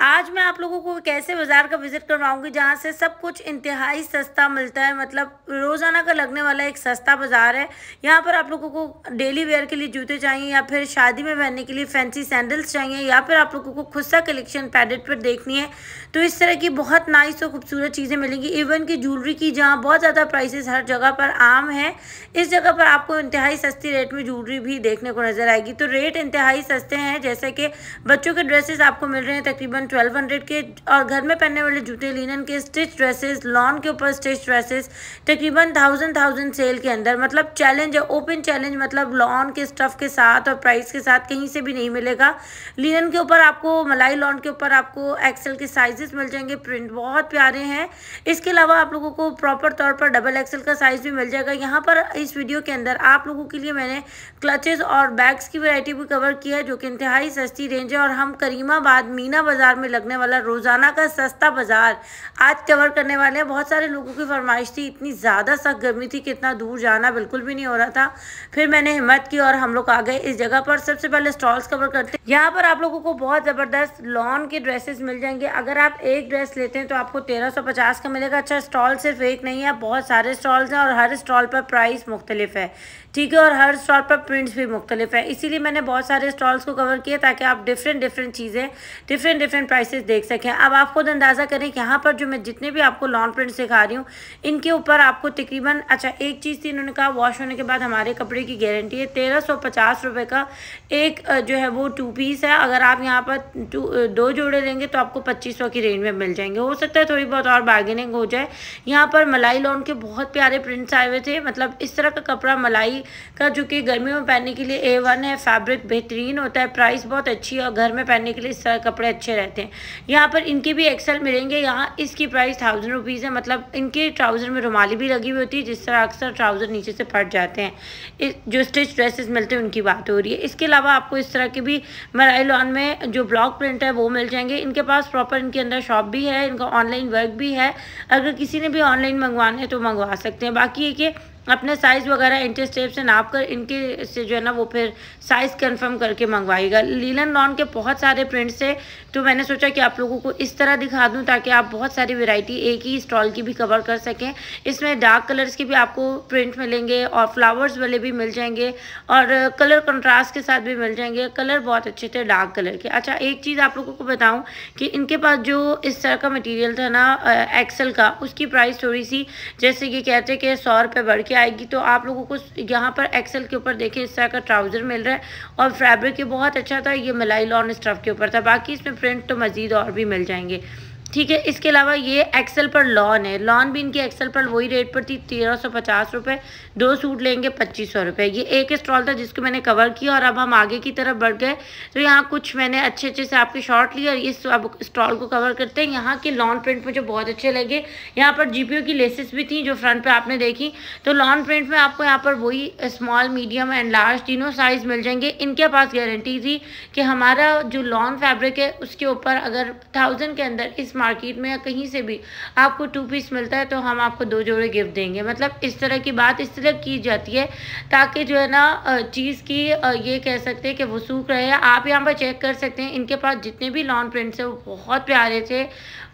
आज मैं आप लोगों को कैसे बाज़ार का विज़िट करवाऊँगी, जहाँ से सब कुछ इंतहाई सस्ता मिलता है मतलब रोज़ाना का लगने वाला एक सस्ता बाज़ार है। यहाँ पर आप लोगों को डेली वेयर के लिए जूते चाहिए, या फिर शादी में पहनने के लिए फैंसी सैंडल्स चाहिए, या फिर आप लोगों को खुद सा कलेक्शन पैडेट पर देखनी है तो इस तरह की बहुत नाइस और खूबसूरत चीज़ें मिलेंगी। इवन की ज्वेलरी की, जहाँ बहुत ज़्यादा प्राइसेस हर जगह पर आम है, इस जगह पर आपको इंतहाई सस्ती रेट में ज्वेलरी भी देखने को नज़र आएगी। तो रेट इंतहाई सस्ते हैं, जैसे कि बच्चों के ड्रेसेस आपको मिल रहे हैं तकरीबन ट्वेल्व हंड्रेड के, और घर में पहनने वाले जूते लिनन के स्टिच ड्रेसेस लॉन के ऊपर स्टिच ड्रेसेस तकरीबन थाउज़ेंड थाउज़ेंड सेल के अंदर। मतलब चैलेंज है ओपन चैलेंज मतलब लॉन के स्टफ़ के साथ और प्राइस के साथ कहीं से भी नहीं मिलेगा। लिनन के ऊपर आपको, मलाई लॉन के ऊपर आपको एक्सेल के साइजेस मिल जाएँगे प्रिंट बहुत प्यारे हैं। इसके अलावा आप लोगों को प्रॉपर तौर पर डबल एक्सेल का साइज़ भी मिल जाएगा। यहाँ पर इस वीडियो के अंदर आप लोगों के लिए मैंने क्लचेज और बैग्स की वैरायटी भी कवर की है, जो कि इंतहाई सस्ती रेंज है। और हम करीमाबाद मीना बाज़ार में लगने वाला रोज़ाना का सस्ता बाज़ार आज कवर करने वाले हैं। बहुत सारे लोगों की फरमाइश थी, इतनी ज़्यादा सख्त गर्मी थी कि इतना दूर जाना बिल्कुल भी नहीं हो रहा था। फिर मैंने हिम्मत की और हम लोग आ गए इस जगह पर। सबसे पहले स्टॉल्स कवर करते हैं। यहाँ पर आप लोगों को बहुत ज़बरदस्त लॉन के ड्रेसेस मिल जाएँगे। अगर आप एक ड्रेस लेते हैं तो आपको तेरह का मिलेगा। अच्छा स्टॉल सिर्फ़ एक नहीं है, बहुत सारे स्टॉल्स हैं और हर स्टॉल पर प्राइस मुख्तलिफ़ है। ठीक है, और हर स्टॉल पर प्रिंट्स भी मुख्तलिफ़ है। इसीलिए मैंने बहुत सारे स्टॉल्स को कवर किया ताकि आप डिफरेंट डिफरेंट चीज़ें डिफरेंट डिफरेंट प्राइसेस देख सकें। अब आप खुद अंदाज़ा करें कि यहाँ पर जो मैं जितने भी आपको लॉन प्रिंट्स दिखा रही हूँ, इनके ऊपर आपको तकरीबन अच्छा एक चीज़ थी इन्होंने कहा वॉश होने के बाद हमारे कपड़े की गारंटी है, तेरह सौ पचास रुपये का एक जो है वो टू पीस है। अगर आप यहाँ पर टू दो जोड़े लेंगे तो आपको पच्चीस सौ की रेंज में मिल जाएँगे। हो सकता है थोड़ी बहुत और बार्गेनिंग हो जाए। यहाँ पर मलाई लॉन के बहुत प्यारे प्रिंट्स आए हुए थे। मतलब इस तरह का कपड़ा मलाई का, जो कि गर्मियों में पहनने के लिए ए वन है फैब्रिक बेहतरीन होता है प्राइस बहुत अच्छी है और घर में पहनने के लिए इस तरह कपड़े अच्छे रहते हैं। यहाँ पर इनके भी एक्सल मिलेंगे, यहाँ इसकी प्राइस थाउज़ेंड रुपीज़ है मतलब इनके ट्राउज़र में रुमाली भी लगी हुई होती है, जिस तरह अक्सर ट्राउज़र नीचे से फट जाते हैं। जो स्टिच ड्रेसेस मिलते हैं, उनकी बात हो रही है। इसके अलावा आपको इस तरह के भी मराई लॉन में जो ब्लॉक प्रिंट है, वो मिल जाएँगे। इनके पास प्रॉपर इनके अंदर शॉप भी है, इनका ऑनलाइन वर्क भी है। अगर किसी ने भी ऑनलाइन मंगवाना है तो मंगवा सकते हैं। बाकी ये कि अपने साइज़ वगैरह इंटरेस्ट स्टेप से नाप कर इनके से जो है ना वो फिर साइज़ कंफर्म करके मंगवाइएगा। लीलन लॉन के बहुत सारे प्रिंट्स है तो मैंने सोचा कि आप लोगों को इस तरह दिखा दूँ ताकि आप बहुत सारी वैरायटी एक ही स्टॉल की भी कवर कर सकें। इसमें डार्क कलर्स के भी आपको प्रिंट मिलेंगे और फ्लावर्स वाले भी मिल जाएँगे और कलर कंट्रास्ट के साथ भी मिल जाएँगे। कलर बहुत अच्छे थे डार्क कलर के। अच्छा एक चीज़ आप लोगों को बताऊँ कि इनके पास जो इस तरह का मटीरियल था ना एक्सल का, उसकी प्राइस थोड़ी सी, जैसे कि कहते हैं कि सौ रुपये बढ़ के आएगी तो आप लोगों को यहाँ पर एक्सेल के ऊपर देखें इस तरह का ट्राउज़र मिल रहा है और फैब्रिक ये बहुत अच्छा था, ये मलाई लॉन स्टफ़ के ऊपर था, बाकी इसमें प्रिंट तो मज़ीद और भी मिल जाएँगे। ठीक है, इसके अलावा ये एक्सेल पर लॉन है। लॉन भी इनकी एक्सेल पर वही रेट पर थी, तेरह सौ पचास रुपये दो सूट लेंगे, पच्चीस सौ रुपये ये एक स्टॉल था जिसको मैंने कवर किया और अब हम आगे की तरफ़ बढ़ गए। तो यहाँ कुछ मैंने अच्छे अच्छे से आपके शॉर्ट लिए और इस अब स्टॉल को कवर करते हैं। यहाँ के लॉन प्रिंट मुझे बहुत अच्छे लगे। यहाँ पर जीपीओ की लेसेस भी थी जो फ्रंट पर आपने देखी। तो लॉन प्रिंट में आपको यहाँ पर वही स्मॉल मीडियम एंड लार्ज तीनों साइज़ मिल जाएँगे। इनके पास गारंटी थी कि हमारा जो लॉन फैब्रिक है, उसके ऊपर अगर थाउज़ेंड के अंदर इस मार्केट में या कहीं से भी आपको टू पीस मिलता है तो हम आपको दो जोड़े गिफ्ट देंगे। मतलब इस तरह की बात इस तरह की जाती है, ताकि जो है ना चीज़ की ये कह सकते हैं कि वो सूख रहे हैं। आप यहाँ पर चेक कर सकते हैं, इनके पास जितने भी लॉन प्रिंट्स हैं, वो बहुत प्यारे थे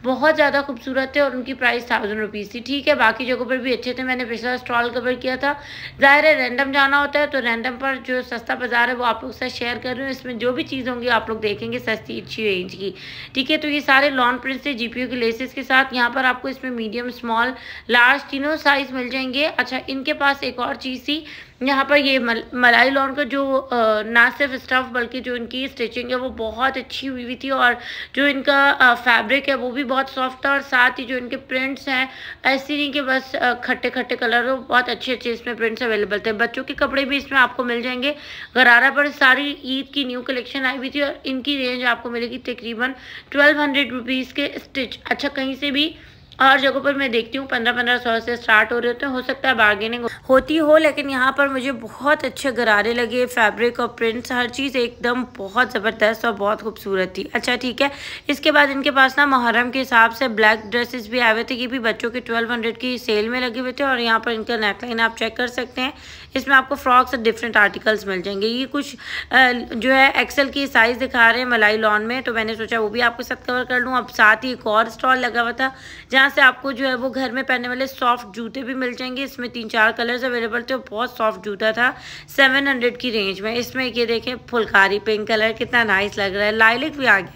बहुत ज़्यादा खूबसूरत थे और उनकी प्राइस थाउज़ेंड रुपीज़ थी। ठीक है, बाकी जगहों पर भी अच्छे थे। मैंने पिछला स्टॉल कवर किया था। ज़ाहिर है रैंडम जाना होता है तो रैंडम पर जो सस्ता बाज़ार है, वो आप लोग साथ शेयर कर रही हूँ। इसमें जो भी चीज़ होंगी, आप लोग देखेंगे सस्ती, अच्छी रेंज की। ठीक है तो ये सारे लॉन प्रिंट्स थे जी के लेसेस के साथ। यहाँ पर आपको इसमें मीडियम स्मॉल लार्ज तीनों साइज़ मिल जाएँगे। अच्छा इनके पास एक और चीज़ थी यहाँ पर ये मल, मलाई लॉन का जो ना सिर्फ़ स्टफ़ बल्कि जो इनकी स्टिचिंग है वो बहुत अच्छी हुई हुई थी और जो इनका फैब्रिक है वो भी बहुत सॉफ्ट था और साथ ही जो इनके प्रिंट्स हैं ऐसे नहीं कि बस खट्टे खट्टे कलर हो बहुत अच्छे अच्छे इसमें प्रिंट्स अवेलेबल थे। बच्चों के कपड़े भी इसमें आपको मिल जाएँगे। गरारा पर सारी ईद की न्यू कलेक्शन आई हुई थी और इनकी रेंज आपको मिलेगी तकरीबन ट्वेल्व हंड्रेड रुपीज़ के स्टिच अच्छा कहीं से भी और जगहों पर मैं देखती हूँ पंद्रह पंद्रह सौ से स्टार्ट हो रहे होते हैं, हो सकता है बार्गेनिंग होती हो, लेकिन यहाँ पर मुझे बहुत अच्छे गरारे लगे फैब्रिक और प्रिंट्स हर चीज़ एकदम बहुत ज़बरदस्त और बहुत खूबसूरत थी। अच्छा ठीक है। इसके बाद इनके पास ना मुहर्रम के हिसाब से ब्लैक ड्रेसेस भी आए हुए थे कि भी बच्चों के ट्वेल्व हंड्रेड की सेल में लगे हुए थे और यहाँ पर इनका नेकलाइन आप चेक कर सकते हैं। इसमें आपको फ्रॉक्स और डिफरेंट आर्टिकल्स मिल जाएँगे। ये कुछ जो है एक्सेल की साइज़ दिखा रहे हैं मलाई लॉन में तो मैंने सोचा वो भी आपके साथ कवर कर लूँ। अब साथ ही एक और स्टॉल लगा हुआ था, जहाँ से आपको जो है वो घर में पहनने वाले सॉफ्ट जूते भी मिल जाएँगे। इसमें तीन चार कलर्स अवेलेबल थे, बहुत सॉफ्ट जूता था। सेवन हंड्रेड की रेंज में। इसमें ये देखें, फुलकारी पिंक कलर कितना नाइस लग रहा है। लाइलिक भी आ गया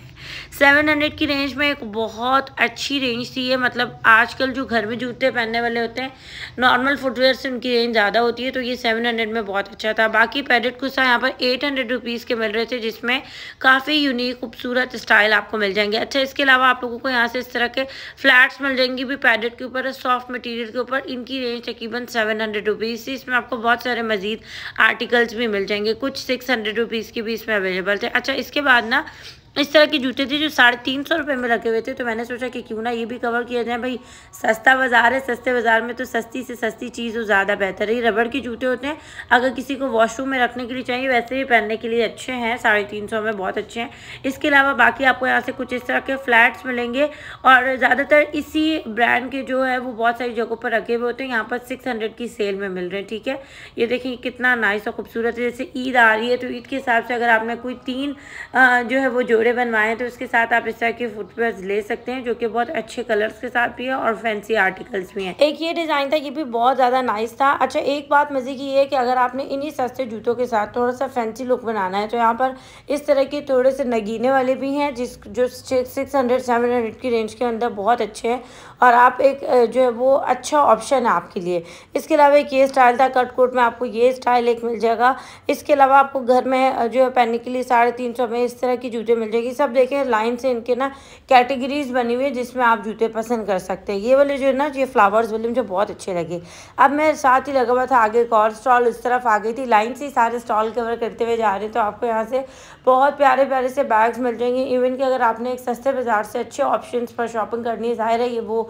सेवन हंड्रेड की रेंज में एक बहुत अच्छी रेंज थी ये। मतलब आजकल जो घर में जूते पहनने वाले होते हैं नॉर्मल फुटवेयर से उनकी रेंज ज़्यादा होती है तो ये सेवन हंड्रेड में बहुत अच्छा था। बाकी पैडेड कुर्सा यहाँ पर एट हंड्रेड रुपीज़ के मिल रहे थे, जिसमें काफ़ी यूनिक खूबसूरत स्टाइल आपको मिल जाएँगे। अच्छा इसके अलावा आप लोगों को यहाँ से इस तरह के फ्लैट्स मिल जाएँगी भी पैडेड के ऊपर सॉफ्ट मटीरियल के ऊपर। इनकी रेंज तकरीबन सेवन हंड्रेड रुपीज़ थी। इसमें आपको बहुत सारे मजीद आर्टिकल्स भी मिल जाएँगे। कुछ सिक्स हंड्रेड रुपीज़ की भी इसमें अवेलेबल थे। अच्छा इसके बाद ना इस तरह के जूते थे जो साढ़े तीन सौ रुपये में रखे हुए थे तो मैंने सोचा कि क्यों ना ये भी कवर किया जाए। भाई, सस्ता बाज़ार है, सस्ते बाज़ार में तो सस्ती से सस्ती चीज़ हो ज़्यादा बेहतर है। ये रबड़ के जूते होते हैं, अगर किसी को वॉशरूम में रखने के लिए चाहिए, वैसे भी पहनने के लिए अच्छे हैं, साढ़े तीन सौ में बहुत अच्छे हैं। इसके अलावा बाकी आपको यहाँ से कुछ इस तरह के फ्लैट्स मिलेंगे, और ज़्यादातर इसी ब्रांड के जो है, वो बहुत सारी जगहों पर रखे हुए होते हैं। यहाँ पर सिक्स हंड्रेड की सेल में मिल रहे हैं, ठीक है? ये देखिए कितना नाइस और खूबसूरत है। जैसे ईद आ रही है तो ईद के हिसाब से अगर आपने कोई तीन जो है वो जोड़े बनवाए हैं तो उसके साथ आप इस तरह के फुटवेयर ले सकते हैं, जो कि बहुत अच्छे कलर्स के साथ भी है और फैंसी आर्टिकल्स भी हैं। एक ये डिज़ाइन था, ये भी बहुत ज़्यादा नाइस था। अच्छा एक बात मज़े की है कि अगर आपने इन्हीं सस्ते जूतों के साथ थोड़ा सा फैंसी लुक बनाना है तो यहाँ पर इस तरह के थोड़े से नगीने वाले भी हैं, जिस, जो सिक्स हंड्रेड सेवन हंड्रेड की रेंज के अंदर बहुत अच्छे हैं। और आप एक जो है वो अच्छा ऑप्शन है आपके लिए। इसके अलावा एक ये स्टाइल था कट कोट में आपको ये स्टाइल एक मिल जाएगा। इसके अलावा आपको घर में जो है पहनने के लिए साढ़े तीन सौ में इस तरह की जूते मिल जाएगी। सब देखें लाइन से इनके ना कैटेगरीज बनी हुई है जिसमें आप जूते पसंद कर सकते हैं। ये वाले जो है ना, ये फ्लावर्स वाले मुझे बहुत अच्छे लगे। अब मैं साथ ही लगा हुआ था, आगे एक और स्टॉल इस तरफ़ आ गई थी। लाइन से ही सारे स्टॉल कवर करते हुए जा रहे तो आपको यहाँ से बहुत प्यारे प्यारे से बैग्स मिल जाएँगे। इवन कि अगर आपने एक सस्ते बाज़ार से अच्छे ऑप्शन पर शॉपिंग करनी है, ज़ाहिर है ये वो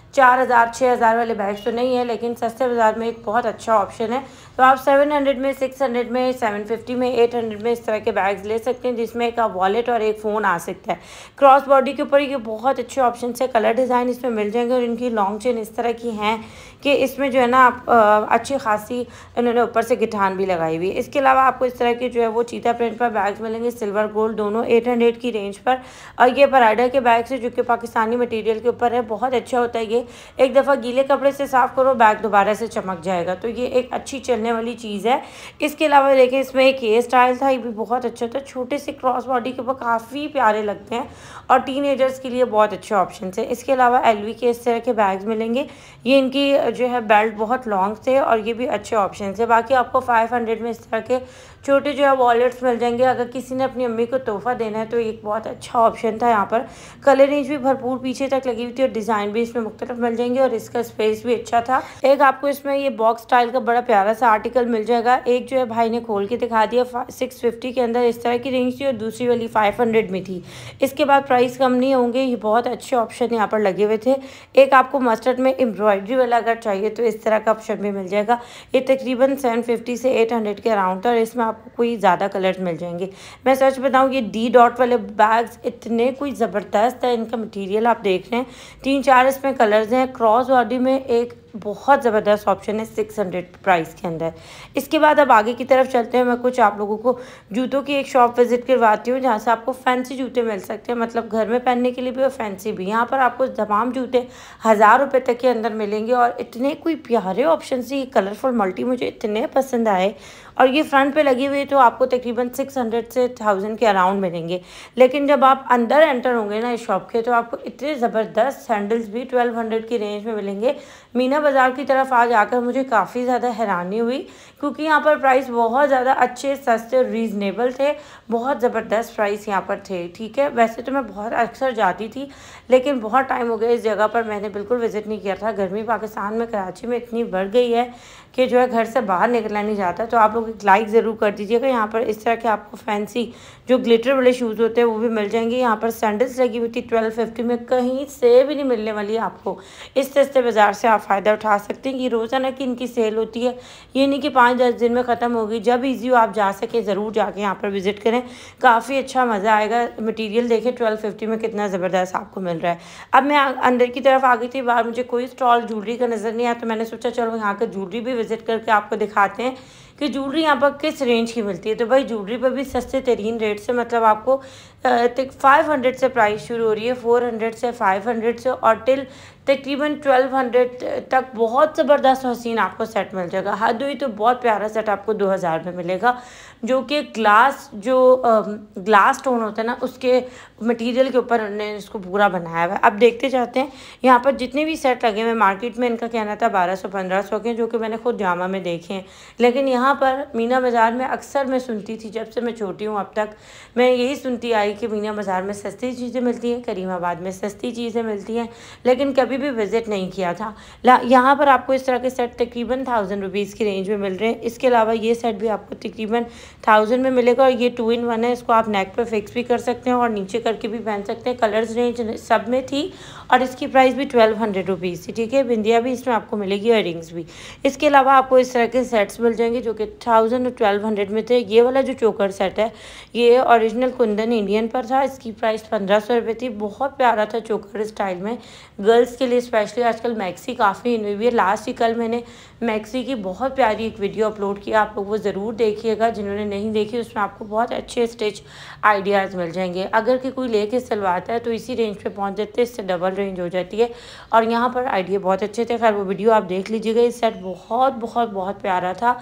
चार हज़ार छः हज़ार वाले बैग्स तो नहीं है, लेकिन सस्ते बाज़ार में एक बहुत अच्छा ऑप्शन है। तो आप सेवन हंड्रेड में, सिक्स हंड्रेड में, सेवन फिफ्टी में, एट हंड्रेड में इस तरह के बैग्स ले सकते हैं, जिसमें एक वॉलेट और एक फ़ोन आ सकता है। क्रॉस बॉडी के ऊपर ये बहुत अच्छे ऑप्शन है। कलर डिज़ाइन इसमें मिल जाएँगे और इनकी लॉन्ग चेन इस तरह की हैं कि इसमें जो है ना आप अच्छी खासी इन्होंने ऊपर से गिठान भी लगाई हुई इसके अलावा आपको इस तरह के जो है वो चीता प्रिंट पर बैग्स मिलेंगे सिल्वर गोल्ड दोनों एट हंड्रेड की रेंज पर। और ये पराइडर के बैग्स है जो कि पाकिस्तानी मटीरियल के ऊपर है। बहुत अच्छा होता है ये। एक दफ़ा गीले कपड़े से साफ़ करो, बैग दोबारा से चमक जाएगा। तो ये एक अच्छी चलने वाली चीज़ है। इसके अलावा देखें इसमें एक ये स्टाइल था, ये भी बहुत अच्छा था। छोटे से क्रॉस बॉडी के ऊपर काफ़ी प्यारे लगते हैं और टीन के लिए बहुत अच्छे ऑप्शन है। इसके अलावा एलवी के इस तरह के बैग्स मिलेंगे। ये इनकी जो है बेल्ट बहुत लॉन्ग थे और ये भी अच्छे ऑप्शन है। बाकी आपको फाइव में इस तरह के छोटे जो है वॉलेट्स मिल जाएँगे। अगर किसी ने अपनी अम्मी को तोहफ़ा देना है तो एक बहुत अच्छा ऑप्शन था यहाँ पर। कलर रेंज भी भरपूर पीछे तक लगी हुई थी और डिज़ाइन भी इसमें मुख्तलिफ़ मिल जाएँगे और इसका स्पेस भी अच्छा था। एक आपको इसमें ये बॉक्स स्टाइल का बड़ा प्यारा सा आर्टिकल मिल जाएगा। एक जो है भाई ने खोल के दिखा दिया सिक्स फिफ्टी के अंदर इस तरह की रेंज थी और दूसरी वाली फाइव हंड्रेड में थी। इसके बाद प्राइस कम नहीं होंगे, ये बहुत अच्छे ऑप्शन यहाँ पर लगे हुए थे। एक आपको मस्टर्ड में एम्ब्रॉयडरी वाला अगर चाहिए तो इस तरह का ऑप्शन भी मिल जाएगा। ये तकरीबन सेवन फिफ्टी से एट हंड्रेड के अराउंड था और इसमें आपको कोई ज़्यादा कलर्स मिल जाएँगे। मैं सच बताऊँ, ये डी डॉट वाले बैग्स इतने कोई ज़बरदस्त है, इनका मटीरियल आप देख रहे हैं। तीन चार इसमें कलर्स हैं क्रॉस बॉडी में एक बहुत ज़बरदस्त ऑप्शन है सिक्स हंड्रेड प्राइस के अंदर। इसके बाद अब आगे की तरफ़ चलते हैं, मैं कुछ आप लोगों को जूतों की एक शॉप विज़िट करवाती हूँ, जहाँ से आपको फैंसी जूते मिल सकते हैं। मतलब घर में पहनने के लिए भी और फैंसी भी। यहाँ पर आपको तमाम जूते हज़ार रुपये तक के अंदर मिलेंगे और इतने कोई प्यारे ऑप्शन से ये कलरफुल मल्टी मुझे इतने पसंद आए। और ये फ्रंट पे लगी हुई तो आपको तकरीबन सिक्स हंड्रेड से थाउज़ेंड के अराउंड मिलेंगे। लेकिन जब आप अंदर एंटर होंगे ना इस शॉप के तो आपको इतने ज़बरदस्त सैंडल्स भी ट्वेल्व हंड्रेड की रेंज में मिलेंगे। मीना बाज़ार की तरफ़ आज आकर मुझे काफ़ी ज़्यादा हैरानी हुई, क्योंकि यहाँ पर प्राइस बहुत ज़्यादा अच्छे, सस्ते और रीज़नेबल थे। बहुत ज़बरदस्त प्राइस यहाँ पर थे, ठीक है? वैसे तो मैं बहुत अक्सर जाती थी, लेकिन बहुत टाइम हो गया इस जगह पर। मैंने बिल्कुल विज़िट नहीं किया था। गर्मी पाकिस्तान में, कराची में इतनी बढ़ गई है। कि जो है घर से बाहर निकलना नहीं जाता तो आप लोग एक लाइक ज़रूर कर दीजिएगा। यहाँ पर इस तरह के आपको फैंसी जो ग्लिटर वाले शूज़ होते हैं, वो भी मिल जाएँगे। यहाँ पर सैंडल्स लगी हुई थी ट्वेल्व फिफ्टी में, कहीं से भी नहीं मिलने वाली आपको। इस सस्ते बाज़ार से आप फ़ायदा उठा सकते हैं। कि रोज़ाना की इनकी सेल होती है। ये नहीं कि पाँच दस दिन में ख़त्म होगी। जब ईजी हो, आप जा सकें, ज़रूर जाके यहाँ पर विज़िट करें। काफ़ी अच्छा मज़ा आएगा। मटीरियल देखें ट्वेल्व फिफ्टी में कितना ज़बरदस्त आपको मिल रहा है। अब मैं अंदर की तरफ़ आ गई थी। बाहर मुझे कोई स्टॉल ज्वेलरी का नज़र नहीं आया तो मैंने सोचा, चलो यहाँ का ज्वेलरी भी विज़िट करके आपको दिखाते हैं कि ज्वेलरी यहाँ पर किस रेंज की मिलती है। तो भाई ज्वेलरी पर भी सस्ते तरीन रेट से मतलब आपको फाइव हंड्रेड से प्राइस शुरू हो रही है फोर हंड्रेड से फाइव हंड्रेड से, और टिल तकरीबन ट्वेल्व हंड्रेड तक बहुत ज़बरदस्त हसीन आपको सेट मिल जाएगा। हद हुई तो बहुत प्यारा सेट आपको दो हज़ार में मिलेगा, जो कि ग्लास जो ग्लास स्टोन होता है ना, उसके मटेरियल के ऊपर उन्होंने इसको पूरा बनाया हुआ है। अब देखते जाते हैं, यहाँ पर जितने भी सेट लगे हुए मार्केट में इनका कहना था बारह सौ, पंद्रह सौ के जो कि मैंने खुद जामा में देखे हैं। लेकिन यहाँ पर मीना बाज़ार में अक्सर मैं सुनती थी, जब से मैं छोटी हूँ अब तक, मैं यही सुनती आई कि मीना बाज़ार में सस्ती चीज़ें मिलती हैं, करीमाबाद में सस्ती चीज़ें मिलती हैं, लेकिन कभी भी विज़िट नहीं किया था। यहाँ पर आपको इस तरह के सेट तकरीबन थाउज़ेंड रुपीज़ की रेंज में मिल रहे हैं। इसके अलावा ये सेट भी आपको तकरीबन थाउज़ेंड में मिलेगा और ये टू इन वन है, इसको आप नेक पर फिक्स भी कर सकते हैं और नीचे करके भी पहन सकते हैं। कलर्स रेंज सब में थी और इसकी प्राइस भी ट्वेल्व हंड्रेड रुपीज़ थी, ठीक है? बिंदिया भी इसमें आपको मिलेगी इयर भी। इसके अलावा आपको इस तरह के सेट्स मिल जाएँगे जो कि थाउज़ेंड और ट्वेल्व हंड्रेड में थे। ये वाला जो चोकर सेट है, ये ओरिजिनल कुंदन इंडियन पर था, इसकी प्राइस पंद्रह सौ रुपये थी। बहुत प्यारा था चोकर स्टाइल में। गर्ल्स के लिए स्पेशली आजकल मैक्सी काफ़ी इन हुई है। लास्ट ही कल मैंने मैक्सी की बहुत प्यारी एक वीडियो अपलोड की। आप लोग वो ज़रूर देखिएगा। जिन्होंने नहीं देखी, उसमें आपको बहुत अच्छे स्टिच आइडियाज़ मिल जाएँगे। अगर कि कोई लेके सिलवाता है तो इसी रेंज पर पहुँच जाते हैं। इससे डबल रेंज हो जाती है। और यहाँ पर आइडिया बहुत अच्छे थे। खैर, वो वीडियो आप देख लीजिएगा। इस सेट बहुत बहुत बहुत प्यारा था।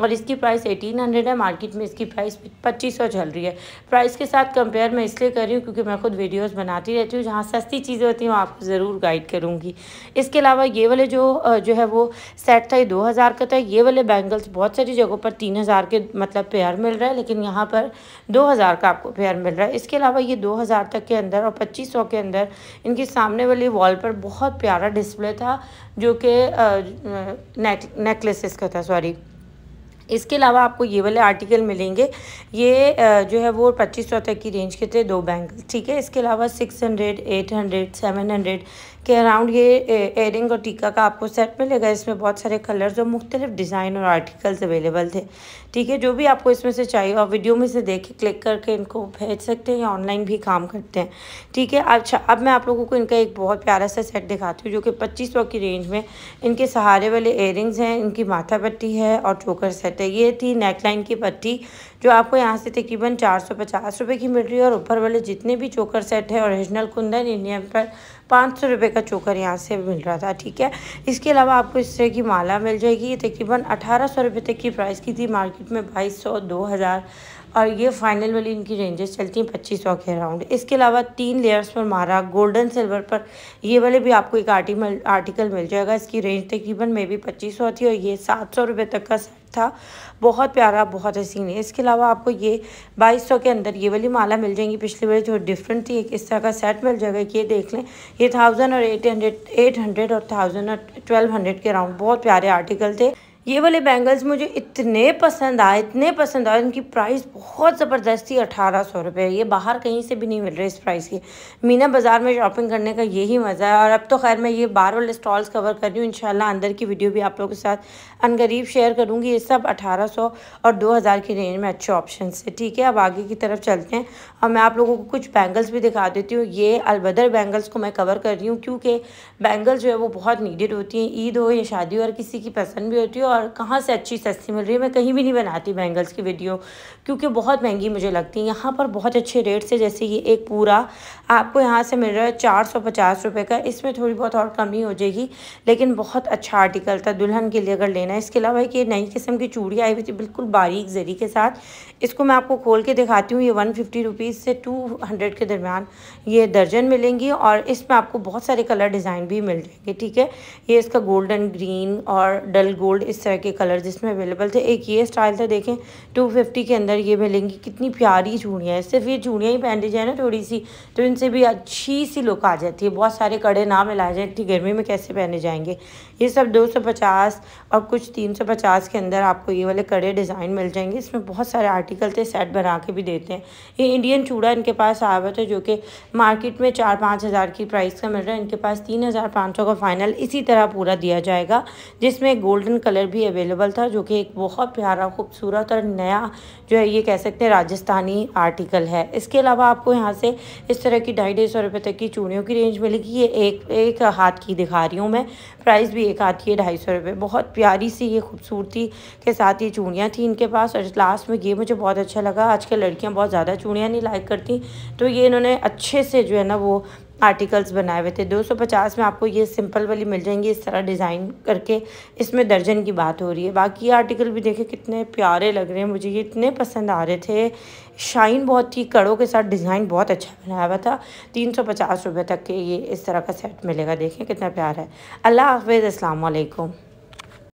और इसकी प्राइस एटीन हंड्रेड है। मार्केट में इसकी प्राइस पच्चीस सौ चल रही है। प्राइस के साथ कंपेयर मैं इसलिए कर रही हूँ क्योंकि मैं खुद वीडियोस बनाती रहती हूँ। जहाँ सस्ती चीज़ें होती हैं वो आपको ज़रूर गाइड करूँगी। इसके अलावा ये वाले जो जो है वो सेट था, ये दो हज़ार का था। ये वाले बैंगल्स बहुत सारी जगहों पर तीन हज़ार के मतलब पेयर मिल रहा है, लेकिन यहाँ पर दो हज़ार का आपको पेयर मिल रहा है। इसके अलावा ये दो हज़ार तक के अंदर और पच्चीस सौ के अंदर इनके सामने वाली वॉल पर बहुत प्यारा डिस्प्ले था, जो कि नेक नेकलेसेस का था सॉरी इसके अलावा आपको ये वाले आर्टिकल मिलेंगे। ये जो है वो पच्चीस सौ तक की रेंज के थे दो बैंगल ठीक है? इसके अलावा six hundred eight hundred seven hundred के अराउंड ये एयरिंग और टीका का आपको सेट मिलेगा। इसमें बहुत सारे कलर्स और मुख्तलिफ़ डिज़ाइन और आर्टिकल्स अवेलेबल थे, ठीक है? जो भी आपको इसमें से चाहिए और वीडियो में से देख के क्लिक करके इनको भेज सकते हैं या ऑनलाइन भी काम करते हैं, ठीक है? अच्छा अब मैं आप लोगों को इनका एक बहुत प्यारा सा सेट दिखाती हूँ, जो कि पच्चीस की रेंज में इनके सहारे वाले एयरिंग्स हैं, इनकी माथा पट्टी है और चोकर सेट है। ये थी नेकलाइन की पट्टी, जो आपको यहाँ से तकरीबन चार सौ पचास रुपये की मिल रही है और ऊपर वाले जितने भी चोकर सेट है ओरिजिनल कुंदन इंडियन पर पाँच सौ रुपये का चोकर यहाँ से मिल रहा था, ठीक है? इसके अलावा आपको इस तरह की माला मिल जाएगी। ये तकरीबन अठारह सौ रुपये तक की प्राइस की थी मार्केट में बाईस सौ, दो हज़ार और ये फाइनल वाली इनकी रेंजेस चलती हैं पच्चीस सौ के अराउंड इसके अलावा तीन लेयर्स पर मारा गोल्डन सिल्वर पर, ये वाले भी आपको एक आर्टिकल आर्टिकल मिल जाएगा। इसकी रेंज तकरीबन मे भी पच्चीस सौ थी और ये सात सौ रुपये तक का था। बहुत प्यारा, बहुत हसीन है। इसके अलावा आपको ये बाईस सौ के अंदर ये वाली माला मिल जाएँगी पिछली बार जो डिफरेंट थी। एक इस तरह का सेट मिल जाएगा ये देख लें। ये थाउज़ेंड और एट हंड्रेड एट हंड्रेड और थाउज़ेंड और ट्वेल्व हंड्रेड के अराउंड बहुत प्यारे आर्टिकल थे। ये वाले बैंगल्स मुझे इतने पसंद आए, इतने पसंद आए इनकी प्राइस बहुत ज़बरदस्त थी, अठारह सौ रुपये ये बाहर कहीं से भी नहीं मिल रहे इस प्राइस की। मीना बाज़ार में शॉपिंग करने का यही मज़ा है और अब तो खैर मैं ये बाहर वाले स्टॉल्स कवर कर रही हूँ। इंशाल्लाह अंदर की वीडियो भी आप लोगों के साथ अनगरीब शेयर करूँगी। ये सब अठारह सौ और दो हज़ार की रेंज में अच्छे ऑप्शन है ठीक है, अब आगे की तरफ़ चलते हैं। और मैं आप लोगों को कुछ बैंगल्स भी दिखा देती हूँ। ये अलबदर बैंगल्स को मैं कवर कर रही हूँ क्योंकि बैंगल्स जो है वो बहुत नीडेड होती हैं। ईद हो या शादी हो और किसी की पसंद भी होती है और कहाँ से अच्छी सस्ती मिल रही है? मैं कहीं भी नहीं बनाती बैंगल्स की वीडियो क्योंकि बहुत महँगी मुझे लगती है। यहाँ पर बहुत अच्छे रेट से, जैसे ये एक पूरा आपको यहाँ से मिल रहा है चार सौ पचास रुपये का, इसमें थोड़ी बहुत और कमी हो जाएगी, लेकिन बहुत अच्छा आर्टिकल था दुल्हन के लिए अगर लेना है। इसके अलावा एक ये नई किस्म की चूड़ी आई हुई थी, बिल्कुल बारीक जरी के साथ। इसको मैं आपको खोल के दिखाती हूँ, ये वन फिफ्टी रुपीज़ से टू हंड्रेड के दरमियान ये दर्जन मिलेंगी और इसमें आपको बहुत सारे कलर डिज़ाइन भी मिल जाएँगे, ठीक है? ये इसका गोल्डन ग्रीन और डल गोल्ड इस तरह के कलर जिसमें अवेलेबल थे। एक ये स्टाइल था, देखें टू फिफ्टी के अंदर ये मिलेंगी। कितनी प्यारी चूड़ियाँ हैं। सिर्फ़ ये चूड़ियाँ ही पहन ली जाए ना थोड़ी सी तो इनसे भी अच्छी सी लुक आ जाती है। बहुत सारे कड़े ना मिलाए जाए, इतनी गर्मी में कैसे पहने जाएँगे? ये सब दो सौ पचास और कुछ तीन सौ पचास के अंदर आपको ये वाले कड़े डिज़ाइन मिल जाएँगे। इसमें बहुत सारे आर्टिकल थे, सेट बना के भी देते हैं। ये इंडियन चूड़ा इनके पास आया हुआ था, जो कि मार्केट में चार पाँच हज़ार की प्राइस का मिल रहा है। इनके पास तीन हज़ार पाँच सौ का फाइनल इसी तरह पूरा दिया जाएगा, जिसमें गोल्डन कलर भी अवेलेबल था, जो कि एक बहुत प्यारा, खूबसूरत और नया जो है, ये कह सकते हैं राजस्थानी आर्टिकल है। इसके अलावा आपको यहाँ से इस तरह की ढाई ढाई सौ रुपये तक की चूड़ियों की रेंज मिलेगी। ये एक एक हाथ की दिखा रही हूँ मैं। प्राइस भी एक हाथ की है, ढाई सौ रुपये बहुत प्यारी सी ये खूबसूरती के साथ ये चूड़ियाँ थी इनके पास और लास्ट में ये मुझे बहुत अच्छा लगा। आजकल लड़कियाँ बहुत ज़्यादा चूड़ियाँ नहीं लाइक करती। तो ये इन्होंने अच्छे से जो है ना वो आर्टिकल्स बनाए हुए थे। 250 में आपको ये सिंपल वाली मिल जाएँगी, इस तरह डिज़ाइन करके। इसमें दर्जन की बात हो रही है। बाकी आर्टिकल भी देखे, कितने प्यारे लग रहे हैं मुझे। ये इतने पसंद आ रहे थे। शाइन बहुत थी कड़ों के साथ डिज़ाइन बहुत अच्छा बनाया हुआ था। तीन सौ पचास रुपये तक के ये इस तरह का सेट मिलेगा। देखें कितना प्यारा है। अल्लाह हाफ़ अस्सलाम वालेकुम